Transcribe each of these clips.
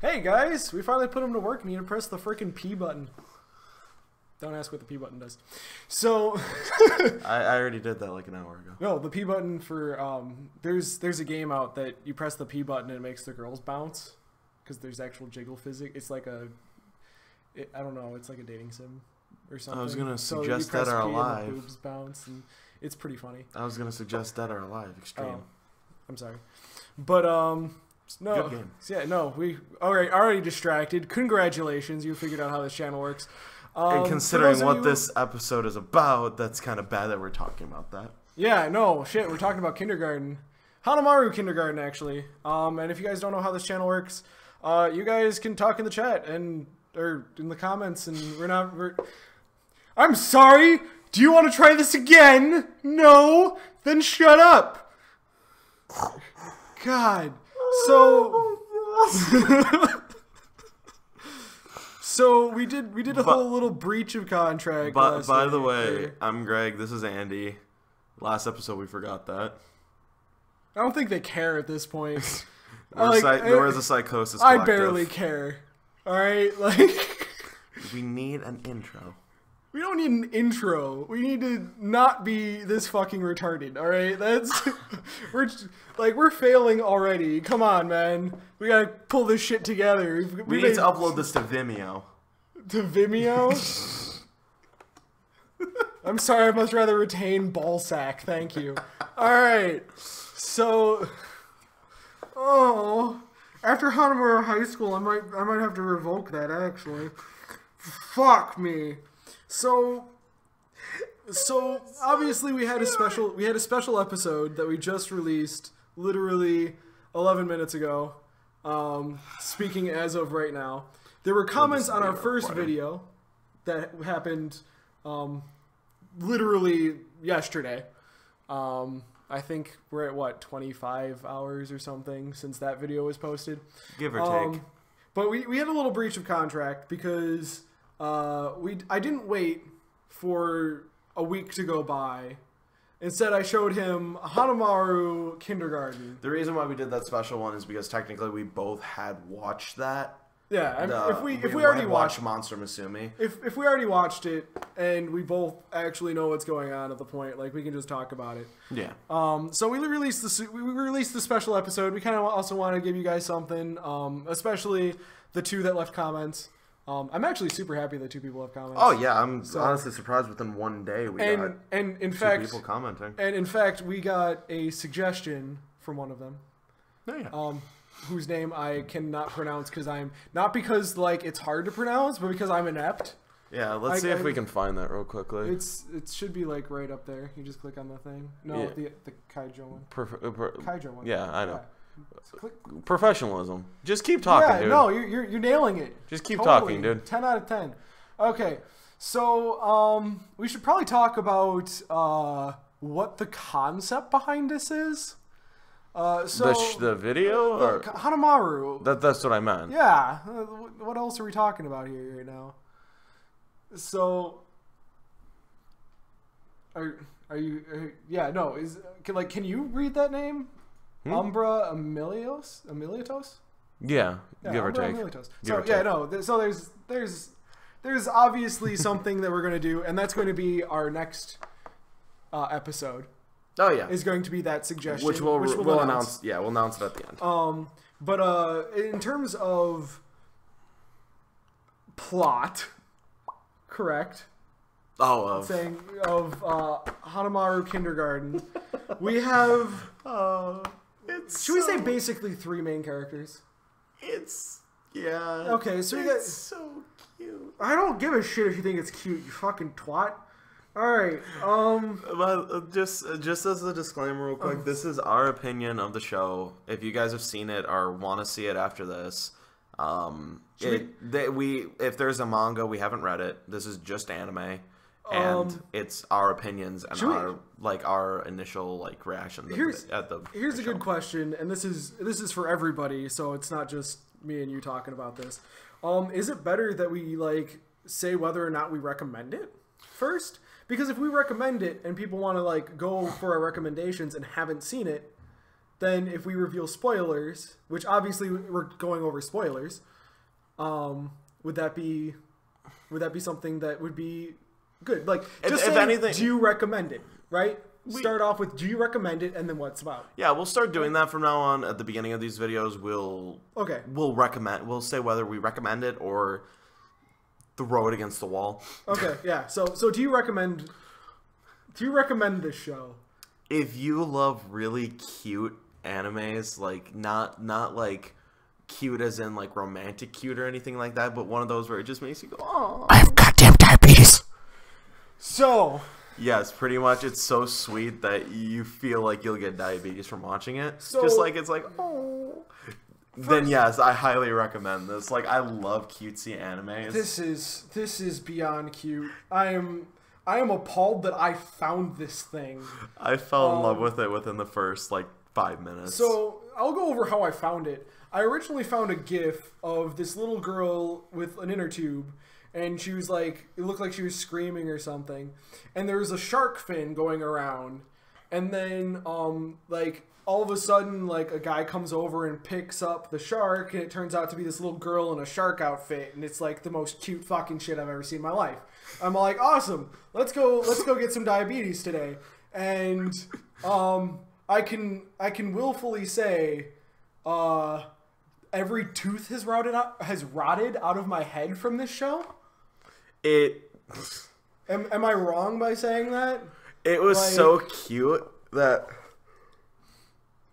Hey guys, we finally put him to work. Need to press the freaking P button. Don't ask what the P button does. So, I, I already did that like an hour ago. no, the P button for um, there's there's a game out that you press the P button and it makes the girls bounce because there's actual jiggle physics. It's like a, it, I don't know, it's like a dating sim or something. I was gonna So suggest Dead or P and Alive. boobs bounce and it's pretty funny. I was gonna suggest Dead or Alive Extreme. Oh, I'm sorry, but um, no, Good game. yeah, no, we all right, already distracted. Congratulations, you figured out how this channel works. Um, and considering what you- this episode is about, that's kind of bad that we're talking about that. yeah, no, shit, we're talking about kindergarten, Hanamaru kindergarten actually. Um, and if you guys don't know how this channel works, uh, you guys can talk in the chat and or in the comments, and we're not. We're, I'm sorry. Do you want to try this again? No. Then shut up. God. So. so we did we did a But- whole little breach of contract. But by the way, I'm Greg. This is Andy. Last episode we forgot that. I don't think they care at this point. Like, I- we're the psychosis. I Collective. barely care. All right, like We need an intro. We don't need an intro. We need to not be this fucking retarded. All right, that's we're like we're failing already. Come on, man. We gotta pull this shit together. We've- We we need made- to upload this to Vimeo. to Vimeo. I'm sorry, I must rather retain ballsack. Thank you. All right, so oh, after Hanamaru High School, I might I might have to revoke that actually. Fuck me. So so obviously we had a special we had a special episode that we just released literally 11 minutes ago. Um, speaking as of right now, there were comments on our first video that happened um, literally yesterday. Um, I think we're at what 25 hours or something since that video was posted. Give or Um, take. but we, we had a little breach of contract because uh, we I didn't wait for a week to go by. Instead, I showed him Hanamaru Kindergarten. The reason why we did that special one is because technically we both had watched that. Yeah, I- The- if we if we already had watched Monster Musume, if if we already watched it and we both actually know what's going on at the point, like we can just talk about it. yeah, Um, so we released the we released the special episode. We kind of also want to give you guys something, um, especially the two that left comments. Um, I'm actually super happy that two people have comments. Oh yeah, I'm honestly surprised. Within one day, we got and and in two fact, people commenting. and in fact, we got a suggestion from one of them, Oh, yeah. um, whose name I cannot pronounce because I'm not because like it's hard to pronounce, but because I'm inept. yeah, let's I- see if I- we can find that real quickly. It's it should be like right up there. You just click on the thing. No, Yeah. the the Kaijo one. Perf- uh, per- Kaijo one. yeah, I know. Professionalism. Just keep talking, yeah, dude. no, you're, you're you're nailing it. Just keep Totally. talking, dude. Ten out of ten. Okay, so um, we should probably talk about uh what the concept behind this is. Uh, so the, sh- the video, or Hanamaru. that, that's what I meant. Yeah. uh, What else are we talking about here right now? So, are are you? Are, yeah, no. Is can, like, can you read that name? Hmm? Umbra Emilios, Emiliatos. Yeah, Yeah, give or take. Give So or yeah, no. th- So there's there's there's obviously something that we're gonna do, and that's going to be our next uh, episode. Oh yeah, Is going to be that suggestion, which we'll we'll, announce. Yeah, we'll announce it at the end. Um, but uh, in terms of plot, correct? Oh, of Saying of uh, Hanamaru Kindergarten, we have. oh, it's Should we say basically three main characters? it's yeah. Okay, so we got- it's so cute. I don't give a shit if you think it's cute, you fucking twat. All right. Um. But uh, just uh, just as a disclaimer, real quick, this is our opinion of the show. If you guys have seen it or want to see it after this, um, Should it, they, we if there's a manga, we haven't read it. This is just anime, and Um, it's our opinions and should we- our like our initial like reaction Here's- at the. Here's a good question, and this is this is for everybody, so it's not just me and you talking about this. Um, is it better that we like say whether or not we recommend it first? Because if we recommend it and people want to like go for our recommendations and haven't seen it, then if we reveal spoilers, which obviously we're going over spoilers, um, would that be would that be something that would be good? Like, just if saying, anything- do you recommend it? Right. Start off with do you recommend it, and then what's about. Yeah, we'll start doing that from now on. At the beginning of these videos, we'll Okay. we'll recommend. We'll say whether we recommend it or throw it against the wall. Okay. Yeah. So so do you recommend? Do you recommend this show? If you love really cute animes, like not not like cute as in like romantic cute or anything like that, but one of those where it just makes you go, oh. I have goddamn diabetes. So Yes, pretty much. It's so sweet that you feel like you'll get diabetes from watching it. So- just like it's like, oh. Then yes, I highly recommend this. Like I love cutesy animes. this is this is beyond cute. I am I am appalled that I found this thing. I fell in love Um, with it within the first like five minutes. So I'll go over how I found it. I originally found a GIF of this little girl with an inner tube, and she was like, it looked like she was screaming or something, and there was a shark fin going around, and then um like all of a sudden like a guy comes over and picks up the shark, and it turns out to be this little girl in a shark outfit, and it's like the most cute fucking shit I've ever seen in my life. I'm like, awesome, let's go, let's go get some diabetes today, and um. I can I can willfully say, uh, every tooth has rotted out has rotted out of my head from this show. It Am, am I wrong by saying that? it was Like- so cute that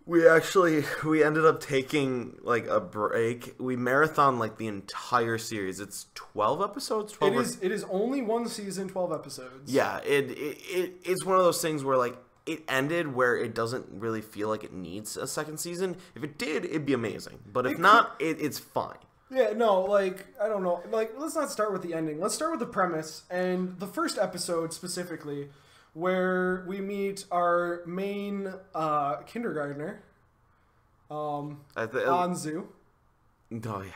we actually we ended up taking like a break. We marathon like the entire series. It's twelve episodes. Twelve. It or- is it is only one season, twelve episodes. Yeah, it, it it it's one of those things where like it ended where it doesn't really feel like it needs a second season. If it did, it'd be amazing. But if It not, it, it's fine. Yeah, no, like I don't know. Like let's not start with the ending. Let's start with the premise and the first episode specifically, where we meet our main uh, kindergartner, um, Anzu. oh yeah,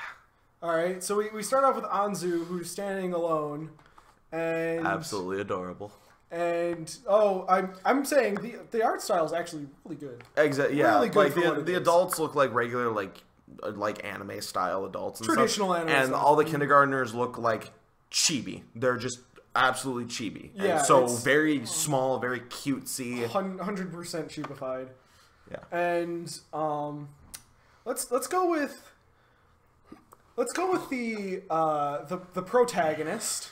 All right, so we, we start off with Anzu, who's standing alone, and absolutely adorable. And oh, I'm I'm saying the the art style is actually really good. Exactly. Yeah, Really good like the, the adults look like regular like like anime style adults. And Traditional stuff. anime and style. all the kindergartners look like chibi. They're just absolutely chibi. Yeah, and so very small, very cutesy. Hundred percent cheapified. Yeah. And um, let's let's go with let's go with the uh the the protagonist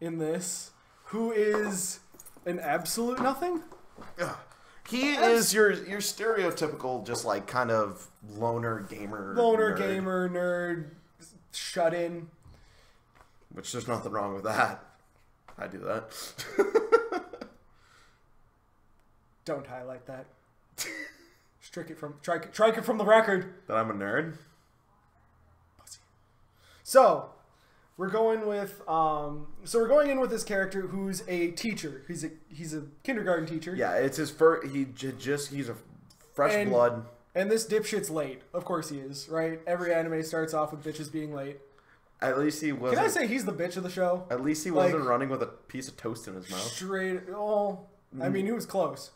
in this, who is an absolute nothing. He is your your stereotypical just like kind of loner gamer. Loner nerd, gamer nerd, shut in. Which there's nothing wrong with that. I do that. Don't highlight that. Strike it from strike strike it from the record. that I'm a nerd. So, we're going with um so we're going in with this character who's a teacher. He's a he's a kindergarten teacher. Yeah, it's his first. He j- just he's a fresh And- blood. And this dipshit's late. Of course he is, right? Every anime starts off with bitches being late. At least he wasn't. Can I say he's the bitch of the show? At least he Like- wasn't running with a piece of toast in his mouth. Straight oh Mm. I mean he was close.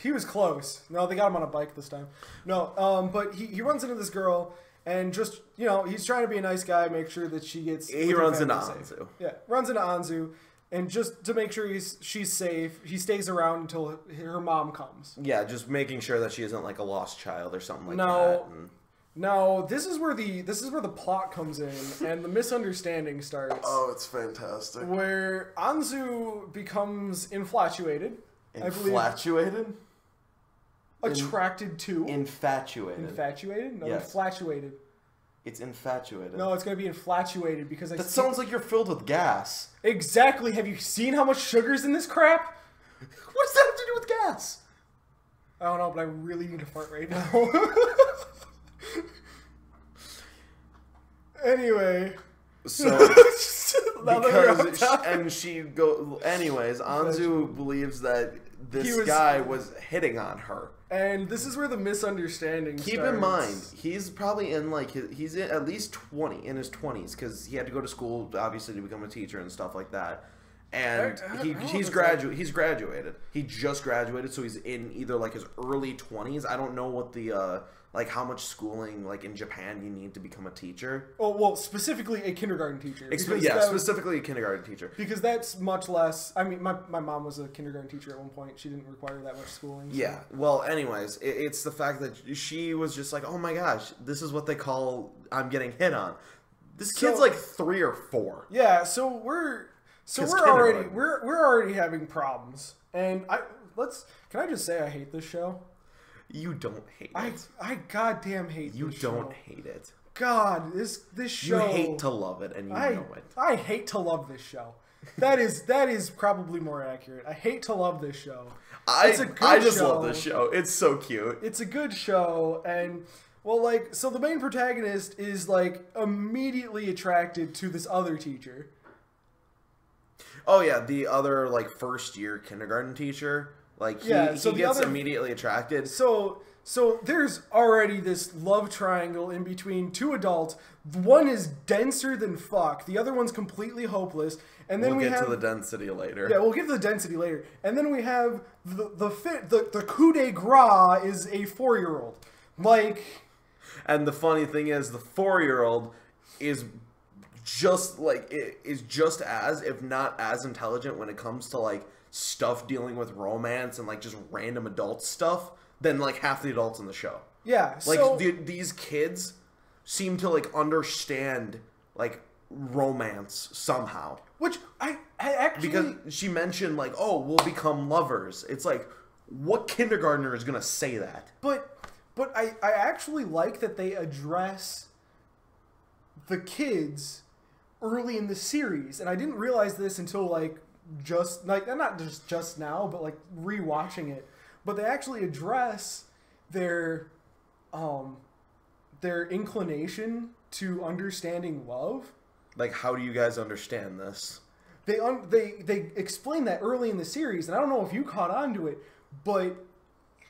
He was close. No, they got him on a bike this time. No, um, but he, he runs into this girl and just you know, he's trying to be a nice guy, make sure that she gets He runs into family safe. Anzu. Yeah, runs into Anzu, and just to make sure he's she's safe, he stays around until her mom comes. Yeah, just making sure that she isn't like a lost child or something like No. that. and- Now this is where the this is where the plot comes in and the misunderstanding starts. Oh, it's fantastic. Where Anzu becomes infatuated, I believe, Infatuated? Attracted to, Infatuated. infatuated, no, Yes. infatuated. it's infatuated. No, it's gonna be infatuated because I That sounds like you're filled with gas. exactly. Have you seen how much sugar's in this crap? What does that have to do with gas? I don't know, but I really need to fart right now. anyway, So now that we're because topic- and she go anyways, Anzu believes that this was- guy was hitting on her. And this is where the misunderstanding. Keep starts. in mind, he's probably in like his, he's in at least twenty in his twenties because he had to go to school obviously to become a teacher and stuff like that. and I- I he don't he's graduate he's graduated. He just graduated, so he's in either like his early twenties. I don't know what the uh like how much schooling like in Japan you need to become a teacher. Oh well, specifically a kindergarten teacher. Expe- yeah, specifically a kindergarten teacher. because that's much less. I mean, my, my mom was a kindergarten teacher at one point. She didn't require that much schooling. so- Yeah. Well, anyways, it, it's the fact that she was just like, "Oh my gosh, this is what they call I'm getting hit on." This kid's like three or four. Yeah, so we're so we're already we're we're already having problems, and I let's can I just say I hate this show. You don't hate I it. I goddamn hate You don't show. hate it. God, this this show. You hate to love it, and you I know it. I hate to love this show. That is that is probably more accurate. I hate to love this show. I It's a good I just show. love this show. It's so cute. It's a good show, and well, like so the main protagonist is like immediately attracted to this other teacher. Oh yeah, the other like first year kindergarten teacher, like he, Yeah, so he gets other- immediately attracted. So so there's already this love triangle in between two adults. One is denser than fuck. The other one's completely hopeless. And then We'll we get have to the density later. yeah, we'll get to the density later. And then we have the the fit the, the coup de grace is a four year old. Like And the funny thing is, the four-year-old is just like is just as, if not as intelligent when it comes to like stuff dealing with romance and like just random adult stuff than like half the adults in the show. yeah, Like so the, these kids seem to like understand like romance somehow which I I actually because she mentioned like, oh, we'll become lovers. It's like, what kindergartner is gonna say that? But but I, I actually like that they address the kids early in the series, and I didn't realize this until like just like not just just now, but like rewatching it. But they actually address their um their inclination to understanding love. Like, how do you guys understand this? They un- they they explain that early in the series, and I don't know if you caught on to it, but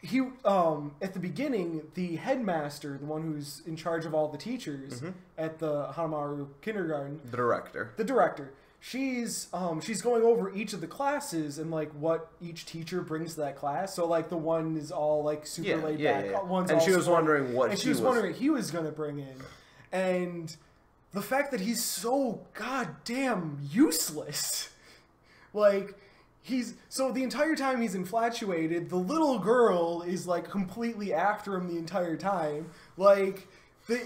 he um at the beginning the headmaster the one who's in charge of all the teachers at the hanamaru kindergarten The director. the director she's um she's going over each of the classes and like what each teacher brings to that class. So like the one is all like super Yeah, laid yeah, back. yeah, yeah. one's And she was smart, wondering what and he she was, was- wondering what he was gonna bring in. And the fact that he's so goddamn useless. Like he's so the entire time he's infatuated the little girl is like completely after him the entire time. Like the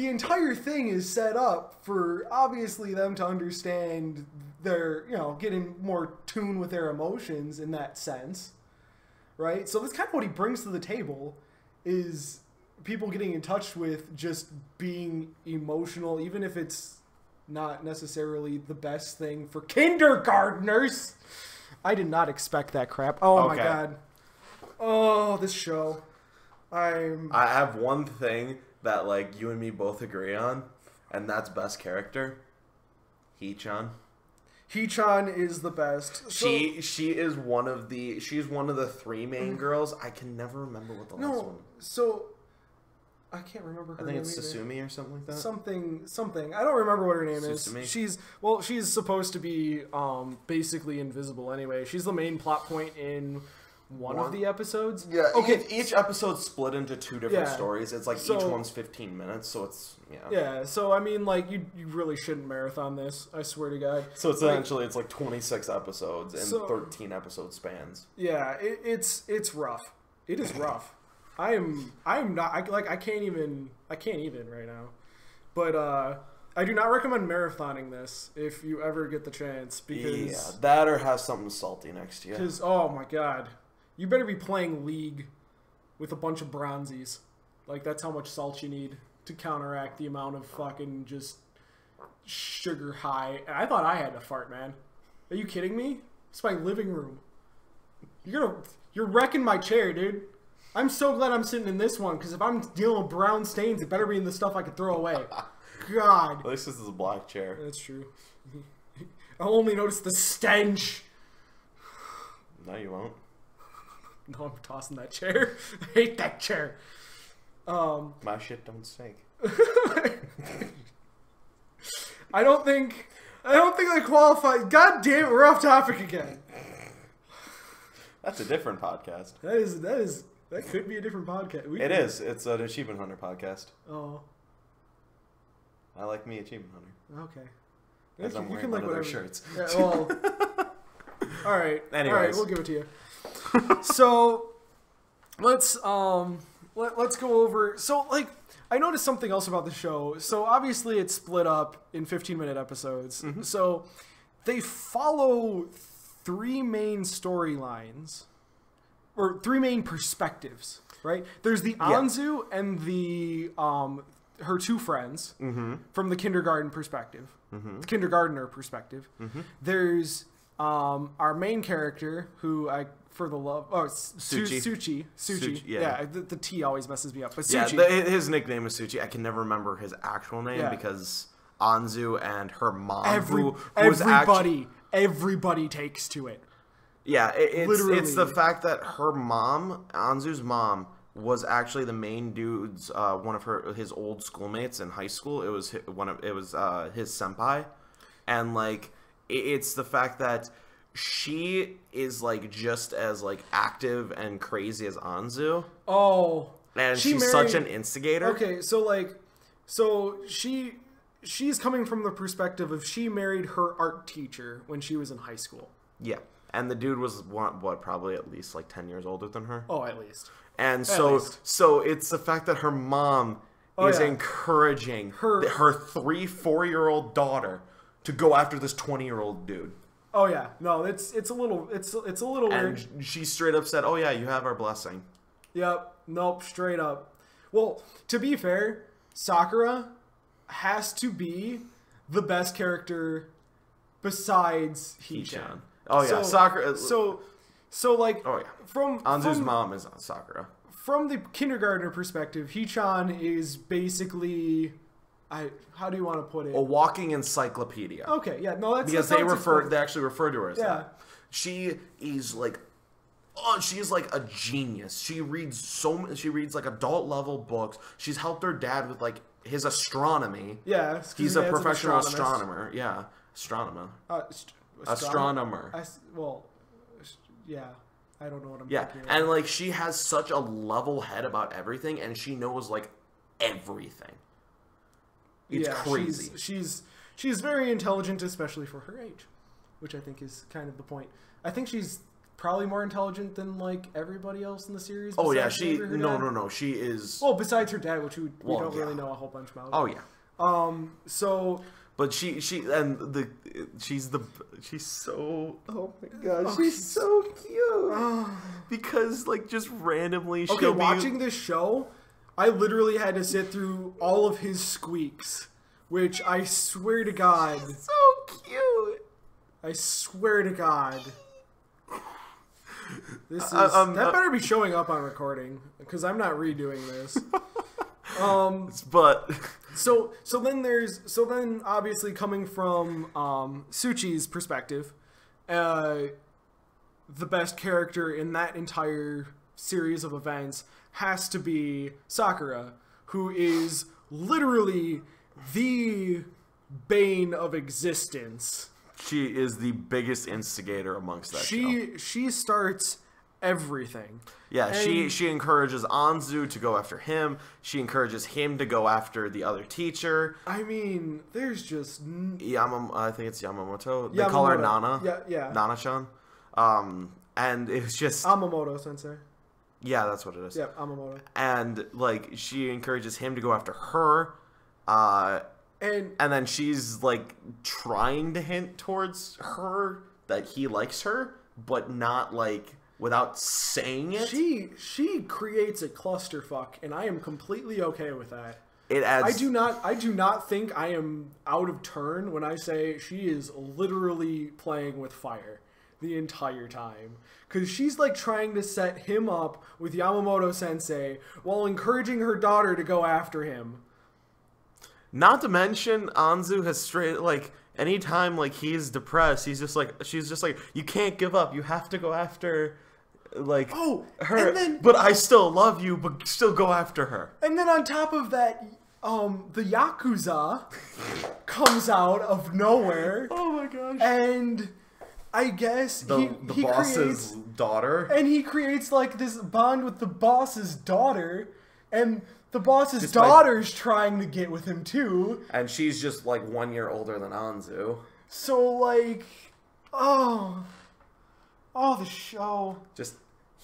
the entire thing is set up for obviously them to understand their you know getting more tune with their emotions in that sense right so that's kind of what he brings to the table is people getting in touch with just being emotional even if it's not necessarily the best thing for kindergartners. I did not expect that crap. Oh my god. Oh, this show. I'm I have one thing that like you and me both agree on, and that's best character. Hee-chan. Hee-chan is the best. So- She she is one of the she's one of the three main girls. I can never remember what the last no, one. so I can't remember her I think it's either. Or something like that. something something i don't remember what her name Susume? is she's well she's supposed to be um basically invisible anyway she's the main plot point in one, One? of the episodes yeah. okay. Each, each episode's split into two different Yeah. stories. It's like each one's fifteen minutes, so it's yeah. yeah so i mean like you, you really shouldn't marathon this i swear to god So it's Like- essentially it's like twenty six episodes and So- thirteen episode spans. yeah it, it's it's rough it is rough i am i am not I, like i can't even i can't even right now but uh i do not recommend marathoning this if you ever get the chance because Yeah, that or have something salty next to you. Because oh my god, you better be playing League with a bunch of bronzies. Like that's how much salt you need to counteract the amount of fucking just sugar high. And I thought I had to fart, man. Are you kidding me? It's my living room. You're gonna you're wrecking my chair, dude. I'm so glad I'm sitting in this one because if I'm dealing with brown stains, it better be in the stuff I could throw away. God, At least this is a black chair. that's true. I only noticed the stench. No, you won't. No, I'm tossing that chair. I hate that chair. Um, My shit don't stink. I don't think. I don't think they qualify. God damn it, we're off topic again. That's a different podcast. That is that is that could be a different podcast. We It could- is. It's an Achievement Hunter podcast. Oh, I like me Achievement Hunter. okay. As You I'm wearing one like of their shirts. Yeah, well. all right. All right, Anyways. we'll give it to you. so, let's um let, let's go over. So, like, I noticed something else about the show. So, obviously, it's split up in 15 minute episodes. Mm-hmm. So, they follow three main storylines or three main perspectives. Right? There's the Anzu and the um her two friends Mm-hmm. from the kindergarten perspective, the kindergartner perspective. Mm-hmm. There's um, our main character who I for the love oh Su- Suchi. Suchi Suchi, Suchi, yeah. yeah, the, the T always messes me up but Yeah, the, his nickname is Suchi. I can never remember his actual name Yeah. because Anzu and her mom, every who, who was everybody everybody takes to it yeah, it, it's it's the fact that her mom, Anzu's mom, was actually the main dude's uh, one of her his old schoolmates in high school. It was one of it was uh, his senpai, and like it, it's the fact that she is like just as like active and crazy as Anzu, oh and She she's such an instigator. okay so like so she she's coming from the perspective of she married her art teacher when she was in high school Yeah. And the dude was what, what probably at least like 10 years older than her. oh at least And so least. so it's the fact that her mom Oh, is yeah. encouraging Her- her her 3 4-year-old daughter to go after this 20-year-old dude. Oh yeah no it's it's a little it's it's a little weird she straight up said, "Oh yeah, you have our blessing." Yep. Nope. Straight up. Well, to be fair, Sakura has to be the best character besides. Hichan. Oh yeah, So- Sakura uh, So, so like Oh yeah. from Anzu's from, mom is on Sakura. from the kindergartner perspective, Hichan is basically, I how do you want to put it? A walking encyclopedia. okay. Yeah. No, that's because they refer they actually refer to her as Yeah. that. She is like oh she is like a genius. She reads so she reads like adult level books. She's helped her dad with like his astronomy. Yeah. He's a professional astronomer. Yeah, astronomer. Uh, ast- Astronomer. I s- well, yeah. I don't know what I'm. Yeah, thinking of. and like she has such a level head about everything and she knows like everything. It's yeah, crazy. She's, she's she's very intelligent, especially for her age, which I think is kind of the point. I think she's probably more intelligent than like everybody else in the series. oh yeah, she no dad. no no, she is Well, besides her dad, which we, we Well, don't really know a whole bunch about. Oh yeah. Um. So But she she and the she's the she's so oh my god Oh, she's she's- so cute because like just randomly okay, she'll be watching this show, I literally had to sit through all of his squeaks, which I swear to God, so cute. I swear to God. This is Uh, um, that uh, better be showing up on recording because I'm not redoing this. um. But So so then there's so then obviously coming from um, Suchi's perspective, uh, the best character in that entire series of events has to be Sakura, who is literally the bane of existence. she is the biggest instigator amongst that show. She she starts everything. Yeah, she and- she encourages Anzu to go after him. She encourages him to go after the other teacher. I mean, there's just Yamam, I think it's Yamamoto. They call her Nana. Yeah, yeah. Nana-chan. Um, and it's just Amamoto sensei. Yeah, that's what it is. Yeah, Amamoto. And like she encourages him to go after her. Uh, And and then she's like trying to hint towards her that he likes her, but not like without saying it. She she creates a clusterfuck, and I am completely okay with that. it adds. I do not I do not think I am out of turn when I say she is literally playing with fire the entire time. Cause she's like trying to set him up with Yamamoto Sensei while encouraging her daughter to go after him. Not to mention, Anzu has straight like anytime like he's depressed, he's just like she's just like you can't give up. You have to go after like Oh, her. then- but I still love you. But still go after her. And then on top of that, um, the Yakuza comes out of nowhere, Oh my gosh. and I guess The, he, the he boss's creates daughter. and he creates like this bond with the boss's daughter, and the boss's daughter's trying to get with him too. And she's just like one year older than Anzu. So like, oh, oh, the show. Just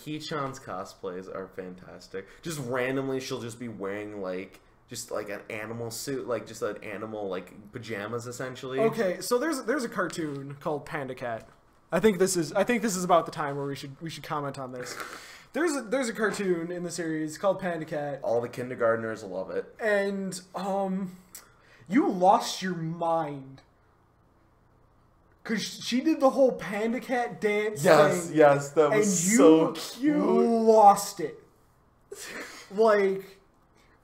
Hee-chan's cosplays are fantastic. Just randomly, she'll just be wearing like just like an animal suit, like just an animal like pajamas essentially. Okay, so there's there's a cartoon called Panda Cat. I think this is I think this is about the time where we should we should comment on this. There's a, there's a cartoon in the series called Panda Cat, All the kindergartners love it. and um, you lost your mind. Cause she did the whole Panda Cat dance Yes, thing, yes, that and was you so cute. You lost it. like,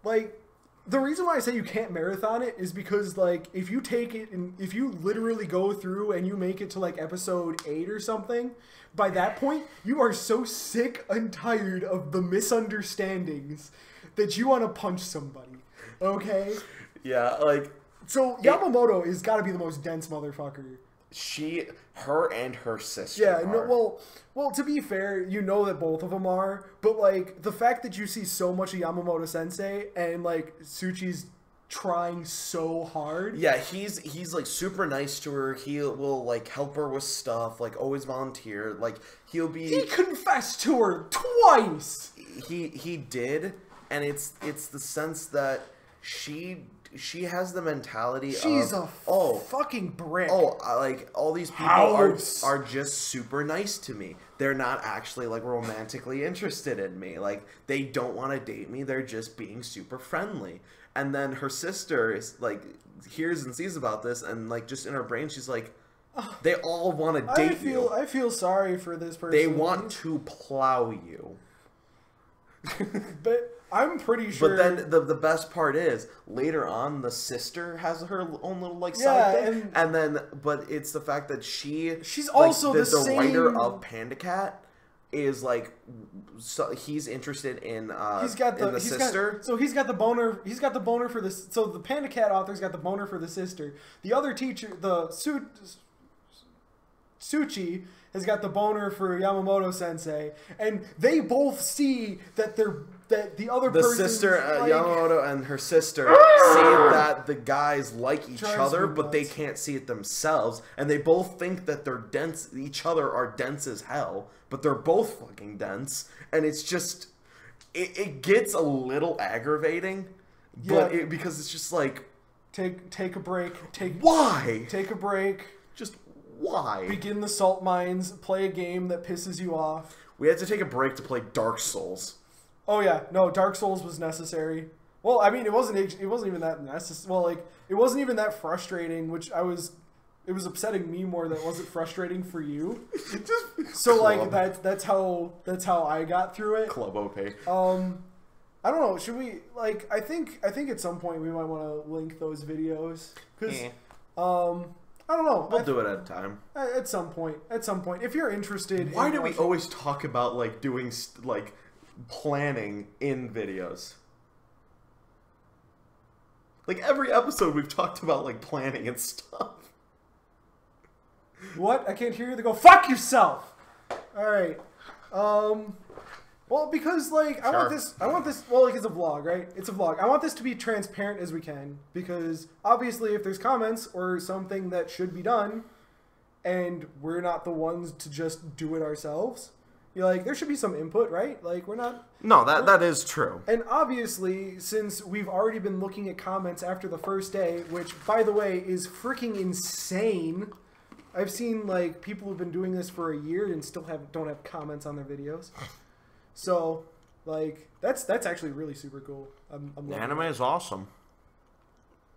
like the reason why I say you can't marathon it is because like if you take it and if you literally go through and you make it to like episode eight or something, by that point you are so sick and tired of the misunderstandings that you want to punch somebody. Okay, Yeah, like so Yamamoto is got to be the most dense motherfucker. She, her, and her sister. Yeah, no, well, well. To be fair, you know that both of them are, but like the fact that you see so much of Yamamoto Sensei and like Suchi's trying so hard. Yeah, he's he's like super nice to her. He will like help her with stuff, like always volunteer. Like he'll be He confessed to her twice. he he did, and it's it's the sense that she she has the mentality She's of a oh fucking brick. oh like all these people are House. are just super nice to me. They're not actually like romantically interested in me. Like they don't want to date me. They're just being super friendly. And then her sister is like hears and sees about this, and like just in her brain, she's like, they all want to I date feel you. I feel sorry for this person. They want to plow you. but I'm pretty sure. But then the the best part is later on the sister has her own little like Yeah, side thing, and- and, then but it's the fact that she She's like, also the, the writer same- of Panda Cat is like so he's interested in uh He's got the, in the he's sister. Got, so he's got the boner. He's got the boner for this. So the Panda Cat author's got the boner for the sister. The other teacher, the Su, Suchi, has got the boner for Yamamoto Sensei, and they both see that they're that the other the sister uh, like, Yamamoto and her sister see that the guys like each other, but they can't see it themselves, and they both think that they're dense. Each other are dense as hell, but they're both fucking dense, and it's just it, it gets a little aggravating, but Yeah. it, because it's just like take take a break. Take why, take a break. just why? Begin the salt mines. Play a game that pisses you off. we had to take a break to play Dark Souls. Oh yeah, no, Dark Souls was necessary. Well, I mean, it wasn't. It wasn't even that necessary. Well, like it wasn't even that frustrating, which I was. It was upsetting me more than it wasn't frustrating for you. just So like that. That's how. That's how I got through it. Club OP. Um, I don't know. Should we like? I think. I think at some point we might want to link those videos because. Eh, Um, I don't know. we'll I- do it at a time. at some point. At some point, if you're interested. Why in do we always talk about like doing st- like planning in videos? Like every episode we've talked about like planning and stuff. What? I can't hear you. They go, fuck yourself! Alright. Um well because like I want this I want this well like it's a vlog, right? It's a vlog. I want this to be transparent as we can because obviously if there's comments or something that should be done and we're not the ones to just do it ourselves, you're like there should be some input, right? Like we're not No, that that is true. and obviously, since we've already been looking at comments after the first day, which, by the way, is freaking insane. I've seen like people who've been doing this for a year and still have don't have comments on their videos. So, like, that's that's actually really super cool. I'm I'm, it. is awesome.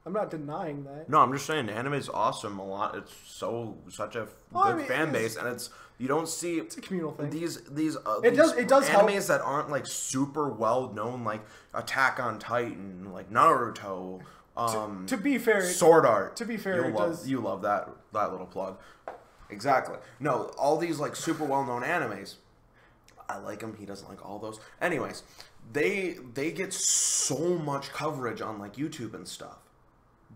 I'm not denying that. No, I'm just saying anime is awesome a lot. It's so such a Well, I good mean, fan base, and it's you don't see It's a communal thing. these these uh, It these does- it does help. animes that aren't like super well known, like Attack on Titan, like Naruto, um, to be fair, Sword Art. to be fair, you love does- you love that that little plug. Exactly. No, all these like super well known animes. I like him. He doesn't like all those. Anyways, they they get so much coverage on like YouTube and stuff.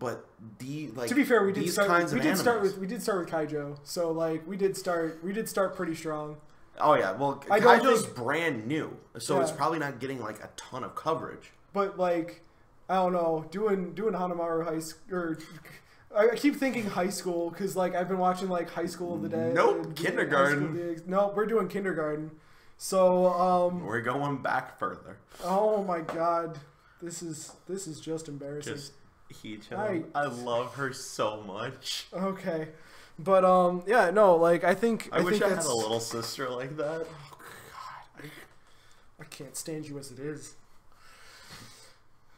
But the like To be fair, we did start. kinds we did start with we did start with Kaijo, so like we did start we did start pretty strong. Oh yeah, well I Kaijo's think- brand new, so it's probably not getting like a ton of coverage. But like, I don't know, doing doing Hanamaru High School or I keep thinking high school because like I've been watching like High School of the Dead. Nope, kindergarten. No, we're doing kindergarten. So um, We're going back further. oh my god, this is this is just embarrassing. Just Heechan. I- I love her so much. Okay, but um, yeah, no, like I think I, wish think I had a little sister like that. Oh god. I I can't stand you as it is.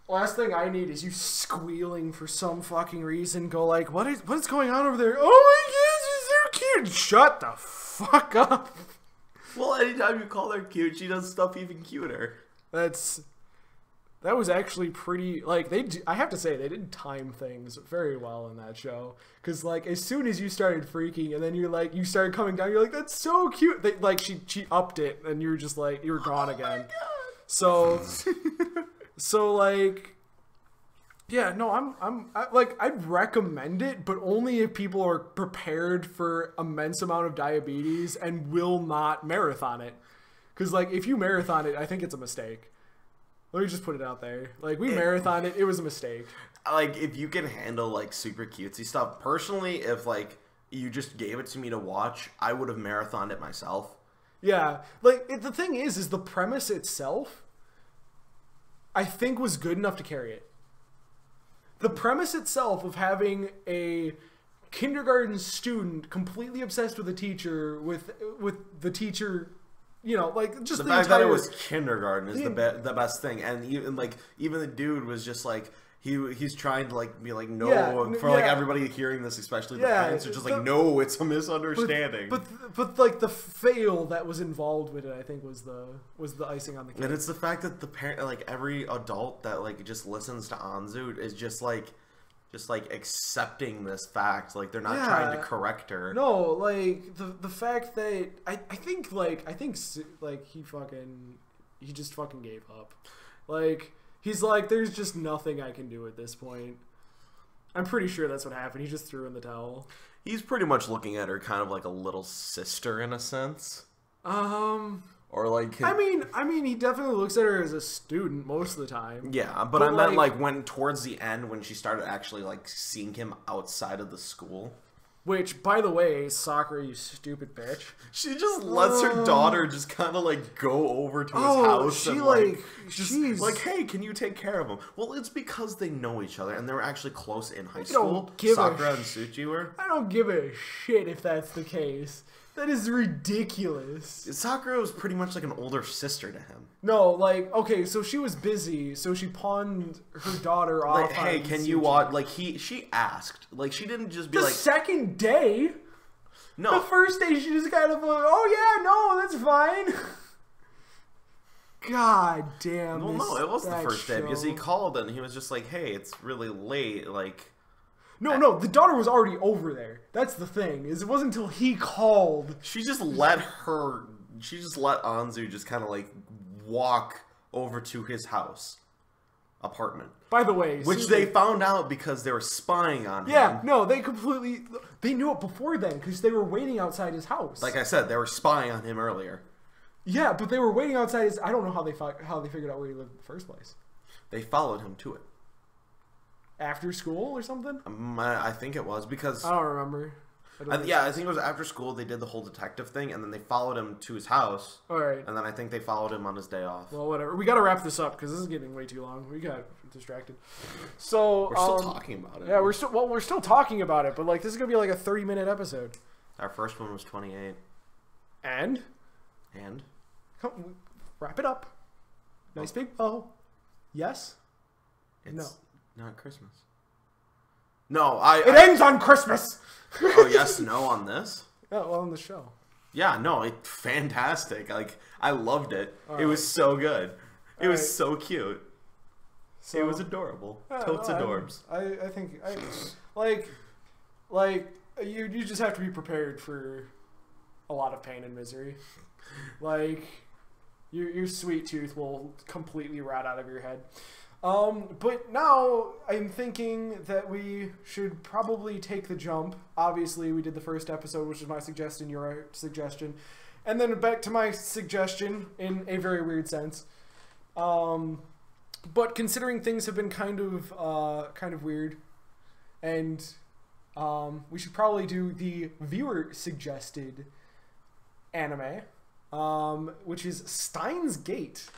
Last thing I need is you squealing for some fucking reason. Go like, what is what is going on over there? Oh my gosh, she's so cute. Shut the fuck up. Well, anytime you call her cute, she does stuff even cuter. That's that was actually pretty. Like they, do, I have to say, they did time things very well in that show. Because like as soon as you started freaking, and then you're like, you started coming down, you're like, that's so cute. They, like she she upped it, and you're just like, you're oh gone again. So, so like, yeah, no, I'm I'm I, like I'd recommend it, but only if people are prepared for immense amount of diabetes and will not marathon it. Because like if you marathon it, I think it's a mistake. Let me just put it out there. Like we marathoned it, it was a mistake. Like if you can handle like super cutesy stuff. Personally, if like you just gave it to me to watch, I would have marathoned it myself. Yeah, like it, the thing is, is the premise itself. I think was good enough to carry it. The premise itself of having a kindergarten student completely obsessed with a teacher, with with the teacher, you know, like just The the, fact entire. that it was kindergarten is the be- the best thing, and even like even the dude was just like he he's trying to like be like no Yeah, for like everybody hearing this, especially the Yeah, parents are just the- like no, it's a but, misunderstanding. but but like the fail that was involved with it, I think was the was the icing on the cake. And it's the fact that the parent, like every adult that like just listens to Anzu is just like, just like accepting this fact. Like they're not trying to correct her. No, like the the fact that I I think like I think like he fucking he just fucking gave up. Like he's like there's just nothing I can do at this point. I'm pretty sure that's what happened. He just threw in the towel. He's pretty much looking at her kind of like a little sister in a sense, Um or like I mean I mean he definitely looks at her as a student most of the time. yeah. But, but I meant like- like when towards the end when she started actually like seeing him outside of the school. Which by the way, Sakura, you stupid bitch. She just lets her Um, daughter just kind of like go over to his Oh, house she, and like, like, just she's- like, hey, can you take care of him? Well, it's because they know each other and they were actually close in high don't school. give Sakura sh- and Tsuchi were. I don't give a shit if that's the case. That is ridiculous. Sakura was pretty much like an older sister to him. No, like okay, so she was busy, so she pawned her daughter off. Like, hey, can you watch? Like he, she asked. Like she didn't just be The like, second day, No, the first day, she just kind of like, oh yeah, no, that's fine. God damn. Well, this- no, it was the first day because he called and he was just like, hey, it's really late. Like, No, no, the daughter was already over there. That's the thing. Is it wasn't until he called. she just let her. She just let Anzu just kind of like walk over to his house, apartment. By the way, Which they found out because they were spying on Yeah, him. Yeah, no, they completely. They knew it before then because they were waiting outside his house. Like I said, they were spying on him earlier. yeah, but they were waiting outside his. I don't know how they fi- how they figured out where he lived in the first place. They followed him to it. After school or something. Um, I think it was because I don't remember. I don't I, yeah, I think it was after school they did the whole detective thing, and then they followed him to his house, All right. and then I think they followed him on his day off. Well, whatever. We got to wrap this up because this is getting way too long. We got distracted. So We're still um, talking about it. Yeah, we're still well, we're still talking about it, but like this is gonna be like a thirty minute episode. Our first one was 28, And and come, wrap it up. Nice big bow. Yes. it's No. Not Christmas. No, I. It I ends on Christmas. oh yes, no on this. Oh, well, on the show. Yeah, no, it fantastic. Like I loved it. it Alright. was so good. It was Alright. so cute. So, it was adorable. Yeah, Totes no, I'm- adorbs. I, I think I like like you you just have to be prepared for a lot of pain and misery. Like Your your sweet tooth will completely rot out of your head. Um, but now I'm thinking that we should probably take the jump. Obviously, we did the first episode, which is my suggestion, your suggestion, and then back to my suggestion in a very weird sense. Um, but considering things have been kind of uh, kind of weird, and um, we should probably do the viewer suggested anime, um, which is Steins Gate.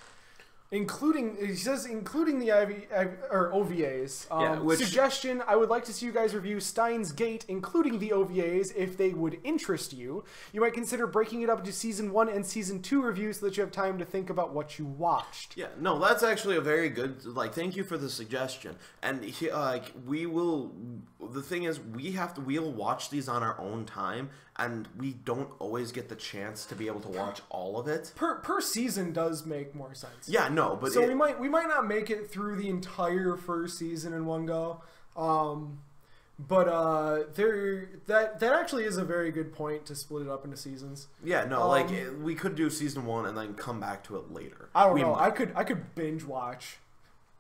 Including, he says, including the IV, or OVAs. Um, Yeah, which- suggestion: I would like to see you guys review Steins Gate, including the OVAs, if they would interest you. You might consider breaking it up into season one and season two reviews so that you have time to think about what you watched. Yeah, no, that's actually a very good. Like, thank you for the suggestion. And he, uh, like, we will. The thing is, we have to. We'll watch these on our own time, and we don't always get the chance to be able to watch all of it. Per per season does make more sense. Yeah, no, but So it- we might we might not make it through the entire first season in one go. Um, but uh, there that that actually is a very good point to split it up into seasons. yeah, no, like um, it- we could do season one and then come back to it later. I don't We know. might. I could I could binge watch.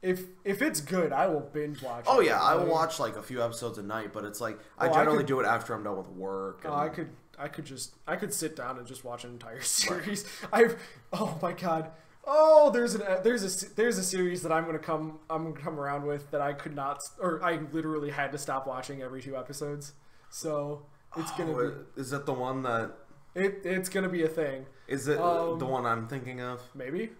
If if it's good, I will binge watch. Oh yeah, I will watch like a few episodes a night, but it's like I Oh, I generally could- do it after I'm done with work. Oh, I could I could just I could sit down and just watch an entire series. I've oh my god. Oh, there's an there's a there's a series that I'm gonna come I'm gonna come around with that I could not or I literally had to stop watching every two episodes. So it's gonna Oh, is that the one that it it's gonna be a thing. is it Um, the one I'm thinking of? Maybe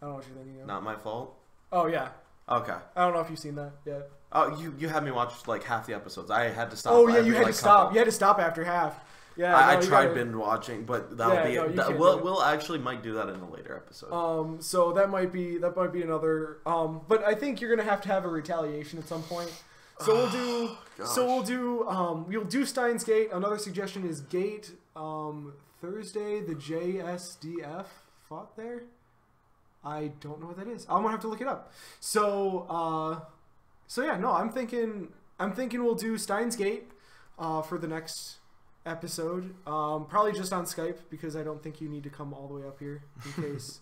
I don't know what you're thinking of. Not my fault. Oh yeah, Okay. I don't know if you've seen that yet. Oh, you you had me watch like half the episodes. I had to stop. Oh yeah, you had like, to stop. couple. You had to stop after half. Yeah, I, I no, you tried gotta- binge watching, but that'll Yeah, be no, it. That- we'll we'll actually might do that in a later episode. Um, so that might be that might be another. Um, but I think you're gonna have to have a retaliation at some point. So we'll do. so we'll do. Um, we'll do Steins Gate. Another suggestion is Gate. Um, Thursday the JSDF fought there. I don't know what that is. I'm gonna have to look it up. So, uh, so yeah, no, I'm thinking. I'm thinking we'll do Steins Gate, uh, for the next episode. Um, probably just on Skype because I don't think you need to come all the way up here in case,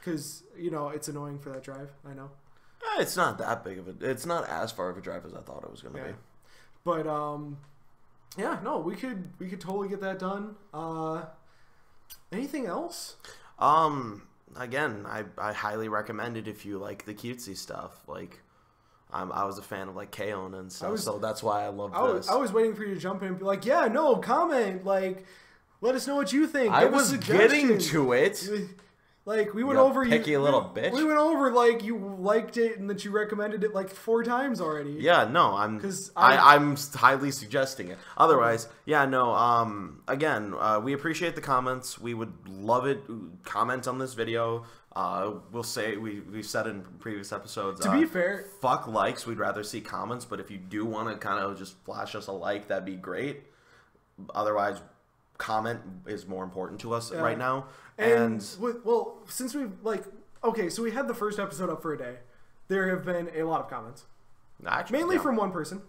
because you know it's annoying for that drive. I know, Eh, it's not that big of a. It's not as far of a drive as I thought it was going to Yeah. be. but um, yeah, no, we could we could totally get that done. Uh, anything else? Um, again, I I highly recommend it if you like the cutesy stuff. Like, I'm I was a fan of like K-On and stuff, was- so that's why I love I was, this. I was waiting for you to jump in and be like, yeah, no, comment, like, let us know what you think. I Give us was getting to it. Like we went You over picky you, little we, bitch. We went over like you liked it and that you recommended it like four times already. Yeah, no, I'm 'Cause I, I- I'm highly suggesting it. Otherwise, yeah, no. Um, again, uh, we appreciate the comments. We would love it. Comment on this video. Uh, we'll say we we said in previous episodes. To uh, be fair- fuck likes. We'd rather see comments. But if you do want to kind of just flash us a like, that'd be great. Otherwise, comment is more important to us Yeah. right now. And, And, with, well, since we've like okay, so we had the first episode up for a day. There have been a lot of comments, actually, mainly yeah, from one person,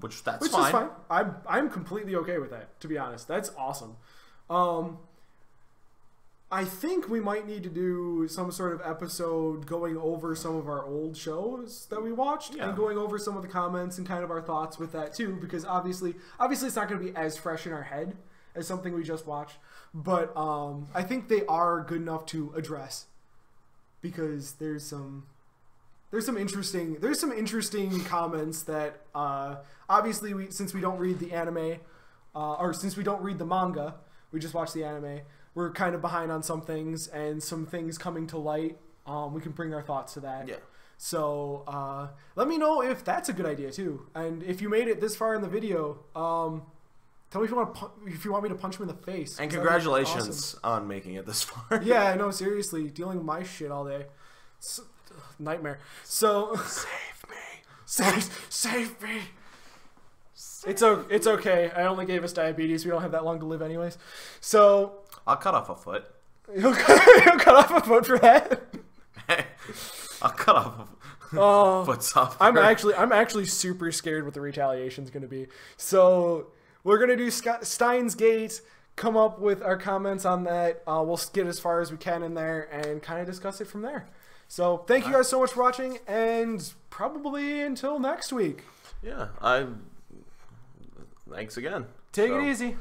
which that's which fine. is fine. I'm I'm completely okay with that. To be honest, that's awesome. Um, I think we might need to do some sort of episode going over some of our old shows that we watched Yeah. and going over some of the comments and kind of our thoughts with that too because obviously obviously it's not going to be as fresh in our head as something we just watched but um, I think they are good enough to address because there's some there's some interesting there's some interesting comments that uh, obviously we since we don't read the anime uh, or since we don't read the manga we just watch the anime we're kind of behind on some things and some things coming to light um, we can bring our thoughts to that Yeah. so uh, let me know if that's a good idea too and if you made it this far in the video um, tell me if you want to if you want me to punch him in the face And congratulations on making it this far. yeah, I know. Seriously, dealing with my shit all day, S nightmare. So Save me. save, save me. It's o- it's okay. I only gave us diabetes. We don't have that long to live, anyways. So I'll cut off a foot. you'll cut, you'll cut off a foot for that. I'll cut off a Oh, foot soft. I'm actually I'm actually super scared what the retaliation's going to be. So we're gonna do Steins Gate, come up with our comments on that. Uh, we'll get as far as we can in there and kind of discuss it from there. So thank you guys so much for watching, and probably until next week. Yeah, I. Thanks again. Take So- it easy.